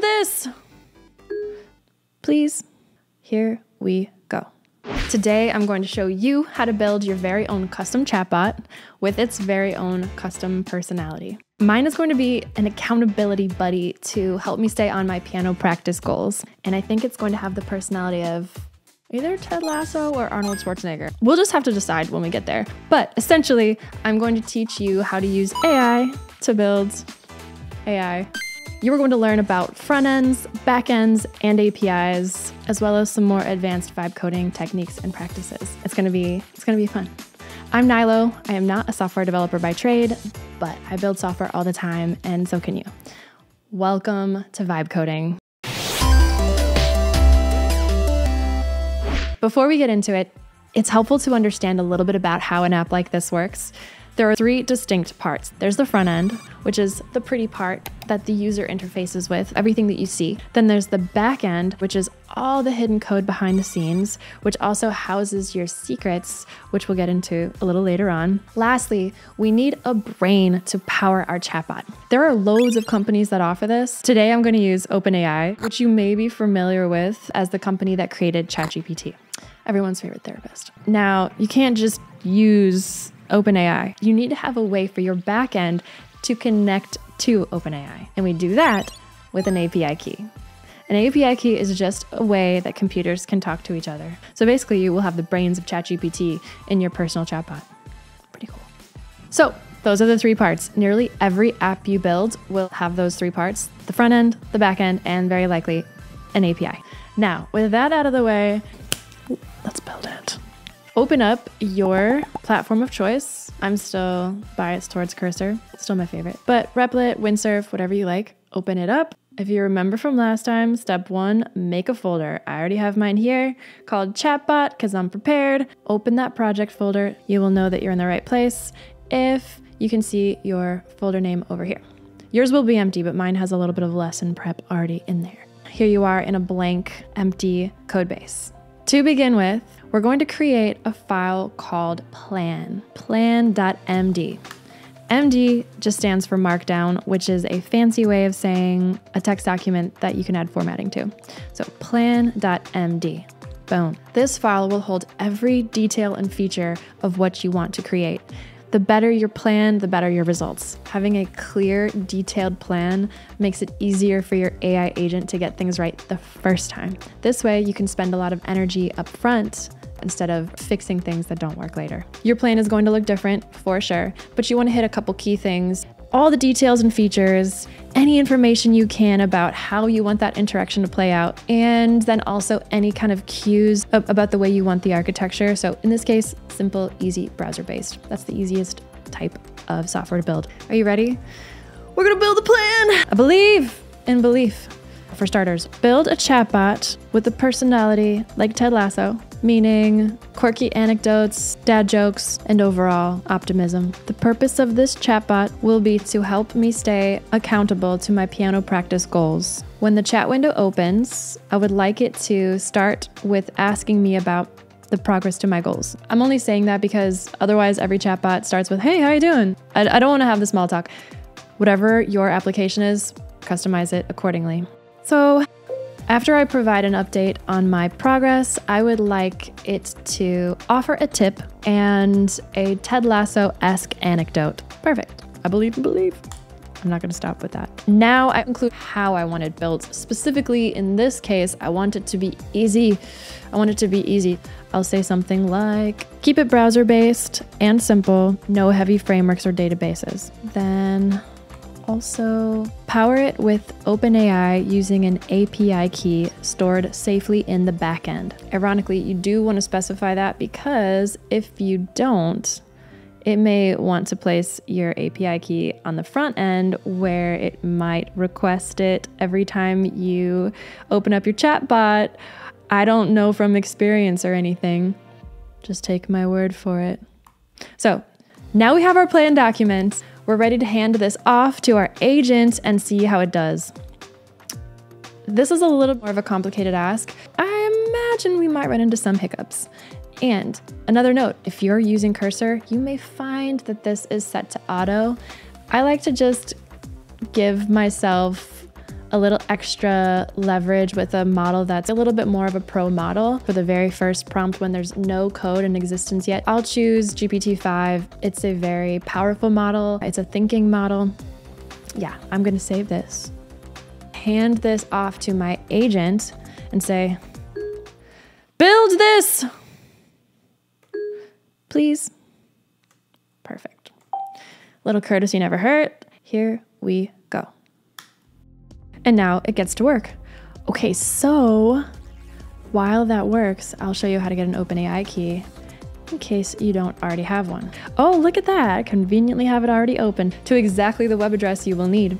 this? Please, here we go. Today, I'm going to show you how to build your very own custom chatbot with its very own custom personality. Mine is going to be an accountability buddy to help me stay on my piano practice goals. And I think it's going to have the personality of either Ted Lasso or Arnold Schwarzenegger. We'll just have to decide when we get there. But essentially, I'm going to teach you how to use AI to build AI. You are going to learn about front ends, back ends, and APIs, as well as some more advanced vibe coding techniques and practices. It's gonna be it's gonna be fun. I'm Nylo. I am not a software developer by trade, but I build software all the time, and so can you. Welcome to Vibe Coding. Before we get into it, it's helpful to understand a little bit about how an app like this works. There are three distinct parts. There's the front end, which is the pretty part that the user interfaces with, everything that you see. Then there's the back end, which is all the hidden code behind the scenes, which also houses your secrets, which we'll get into a little later on. Lastly, we need a brain to power our chatbot. There are loads of companies that offer this. Today I'm going to use OpenAI, which you may be familiar with as the company that created ChatGPT everyone's favorite therapist. Now, you can't just use OpenAI. You need to have a way for your backend to connect to OpenAI. And we do that with an API key. An API key is just a way that computers can talk to each other. So basically, you will have the brains of ChatGPT in your personal chatbot. Pretty cool. So, those are the three parts. Nearly every app you build will have those three parts the front end, the back end, and very likely an API. Now, with that out of the way, let's build it open up your platform of choice. I'm still biased towards Cursor, still my favorite. But Replit, Windsurf, whatever you like, open it up. If you remember from last time, step one, make a folder. I already have mine here called Chatbot because I'm prepared. Open that project folder. You will know that you're in the right place if you can see your folder name over here. Yours will be empty, but mine has a little bit of lesson prep already in there. Here you are in a blank, empty code base. To begin with, we're going to create a file called plan, plan.md. MD just stands for Markdown, which is a fancy way of saying a text document that you can add formatting to. So plan.md. Boom. This file will hold every detail and feature of what you want to create. The better your plan, the better your results. Having a clear, detailed plan makes it easier for your AI agent to get things right the first time. This way, you can spend a lot of energy up front instead of fixing things that don't work later. Your plan is going to look different for sure, but you want to hit a couple key things all the details and features, any information you can about how you want that interaction to play out, and then also any kind of cues about the way you want the architecture. So, in this case, simple, easy, browser based. That's the easiest type of software to build. Are you ready? We're gonna build a plan! I believe in belief. For starters, build a chatbot with a personality like Ted Lasso, meaning quirky anecdotes, dad jokes, and overall optimism. The purpose of this chatbot will be to help me stay accountable to my piano practice goals. When the chat window opens, I would like it to start with asking me about the progress to my goals. I'm only saying that because otherwise every chatbot starts with, hey, how you doing? I, I don't want to have the small talk. Whatever your application is, customize it accordingly. So, after I provide an update on my progress, I would like it to offer a tip and a Ted Lasso esque anecdote. Perfect. I believe and believe. I'm not going to stop with that. Now I include how I want it built. Specifically, in this case, I want it to be easy. I want it to be easy. I'll say something like keep it browser based and simple, no heavy frameworks or databases. Then also power it with OpenAI using an API key stored safely in the backend. Ironically, you do want to specify that because if you don't, it may want to place your API key on the front end where it might request it every time you open up your chatbot. I don't know from experience or anything. Just take my word for it. So now we have our plan document. We're ready to hand this off to our agent and see how it does. This is a little more of a complicated ask. I imagine we might run into some hiccups. And another note if you're using Cursor, you may find that this is set to auto. I like to just give myself a little extra leverage with a model that's a little bit more of a pro model for the very first prompt when there's no code in existence yet. I'll choose GPT-5. It's a very powerful model. It's a thinking model. Yeah, I'm gonna save this. Hand this off to my agent and say, build this, please. Perfect. Little courtesy never hurt. Here we. And now it gets to work. Okay, so while that works, I'll show you how to get an OpenAI key in case you don't already have one. Oh, look at that. I conveniently have it already open to exactly the web address you will need.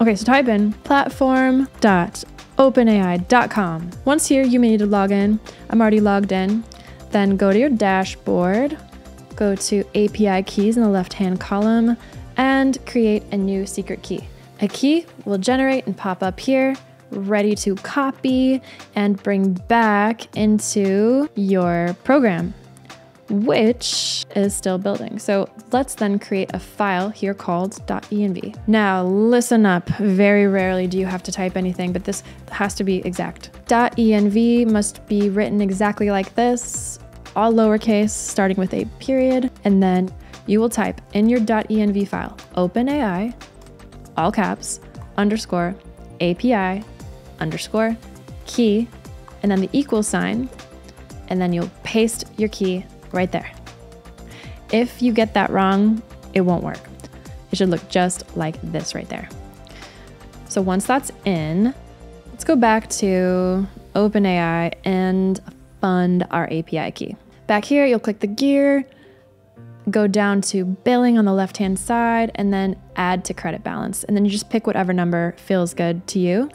Okay, so type in platform.openai.com. Once here, you may need to log in. I'm already logged in. Then go to your dashboard, go to API keys in the left hand column, and create a new secret key. A key will generate and pop up here, ready to copy and bring back into your program, which is still building. So let's then create a file here called .env. Now listen up, very rarely do you have to type anything, but this has to be exact. .env must be written exactly like this, all lowercase, starting with a period, and then you will type in your .env file, OpenAI all caps, underscore, API, underscore, key, and then the equal sign, and then you'll paste your key right there. If you get that wrong, it won't work. It should look just like this right there. So once that's in, let's go back to OpenAI and fund our API key. Back here, you'll click the gear, go down to billing on the left hand side and then add to credit balance. And then you just pick whatever number feels good to you.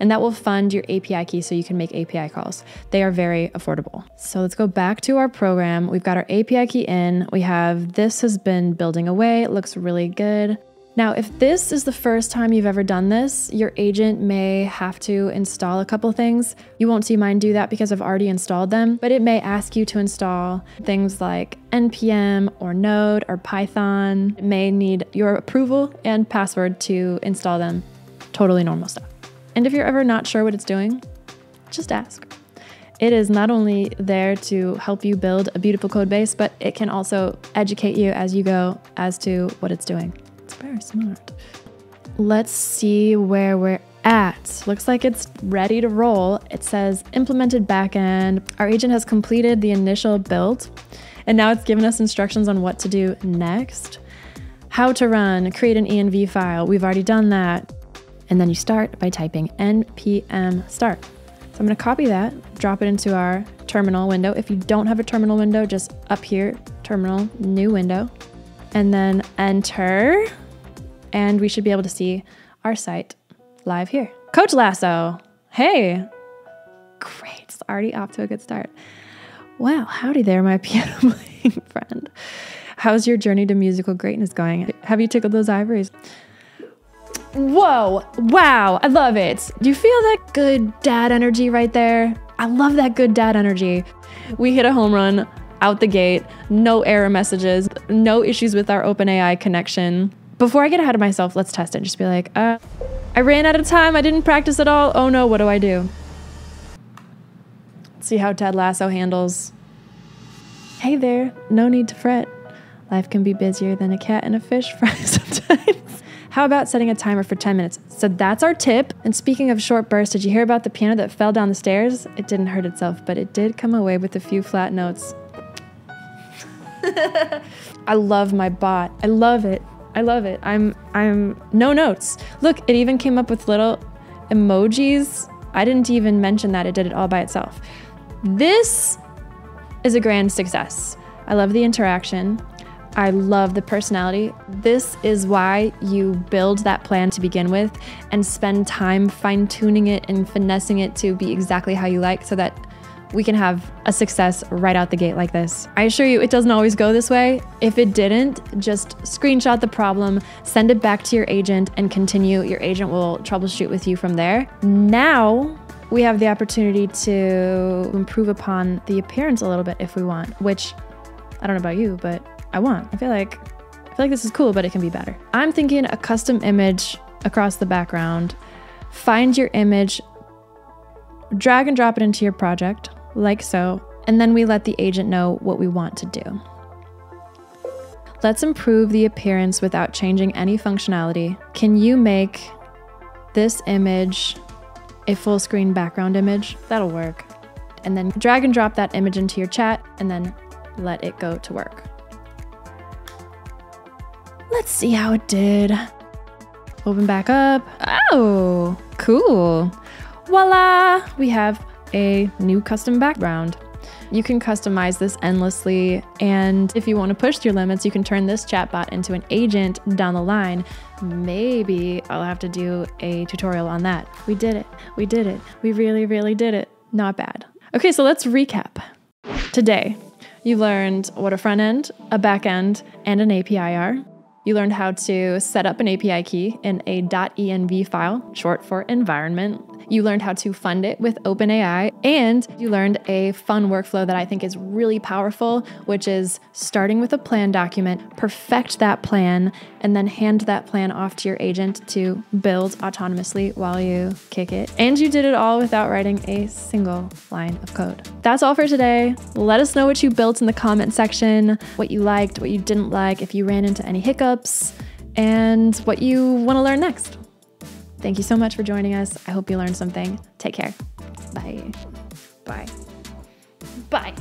And that will fund your API key so you can make API calls. They are very affordable. So let's go back to our program. We've got our API key in. We have this has been building away. It looks really good. Now, if this is the first time you've ever done this, your agent may have to install a couple things. You won't see mine do that because I've already installed them, but it may ask you to install things like NPM or Node or Python. It may need your approval and password to install them. Totally normal stuff. And if you're ever not sure what it's doing, just ask. It is not only there to help you build a beautiful code base, but it can also educate you as you go as to what it's doing. Very smart. Let's see where we're at. Looks like it's ready to roll. It says implemented backend. Our agent has completed the initial build, and now it's given us instructions on what to do next. How to run, create an env file. We've already done that. And then you start by typing npm start. So I'm going to copy that, drop it into our terminal window. If you don't have a terminal window, just up here, terminal, new window, and then enter and we should be able to see our site live here. Coach Lasso, hey, great, it's already off to a good start. Wow, howdy there, my piano playing friend. How's your journey to musical greatness going? Have you tickled those ivories? Whoa, wow, I love it. Do you feel that good dad energy right there? I love that good dad energy. We hit a home run out the gate, no error messages, no issues with our OpenAI connection before I get ahead of myself, let's test it. Just be like, uh, I ran out of time. I didn't practice at all. Oh no, what do I do? See how Ted Lasso handles. Hey there, no need to fret. Life can be busier than a cat and a fish fry sometimes. How about setting a timer for 10 minutes? So that's our tip. And speaking of short bursts, did you hear about the piano that fell down the stairs? It didn't hurt itself, but it did come away with a few flat notes. I love my bot. I love it. I love it. I'm I'm no notes. Look, it even came up with little emojis. I didn't even mention that it did it all by itself. This is a grand success. I love the interaction. I love the personality. This is why you build that plan to begin with and spend time fine tuning it and finessing it to be exactly how you like so that we can have a success right out the gate like this. I assure you, it doesn't always go this way. If it didn't, just screenshot the problem, send it back to your agent, and continue. Your agent will troubleshoot with you from there. Now, we have the opportunity to improve upon the appearance a little bit if we want, which I don't know about you, but I want. I feel like I feel like this is cool, but it can be better. I'm thinking a custom image across the background find your image, drag and drop it into your project, like so, and then we let the agent know what we want to do. Let's improve the appearance without changing any functionality. Can you make this image a full screen background image? That'll work. And then drag and drop that image into your chat and then let it go to work. Let's see how it did. Open back up. Oh, cool. Voila! We have a new custom background. You can customize this endlessly, and if you want to push your limits, you can turn this chatbot into an agent down the line. Maybe I'll have to do a tutorial on that. We did it. We did it. We really, really did it. Not bad. Okay, so let's recap. Today, you learned what a front end, a back end, and an API are. You learned how to set up an API key in a .env file, short for environment. You learned how to fund it with OpenAI, and you learned a fun workflow that I think is really powerful, which is starting with a plan document, perfect that plan, and then hand that plan off to your agent to build autonomously while you kick it. And you did it all without writing a single line of code. That's all for today. Let us know what you built in the comment section, what you liked, what you didn't like, if you ran into any hiccups, and what you want to learn next. Thank you so much for joining us. I hope you learned something. Take care. Bye. Bye. Bye.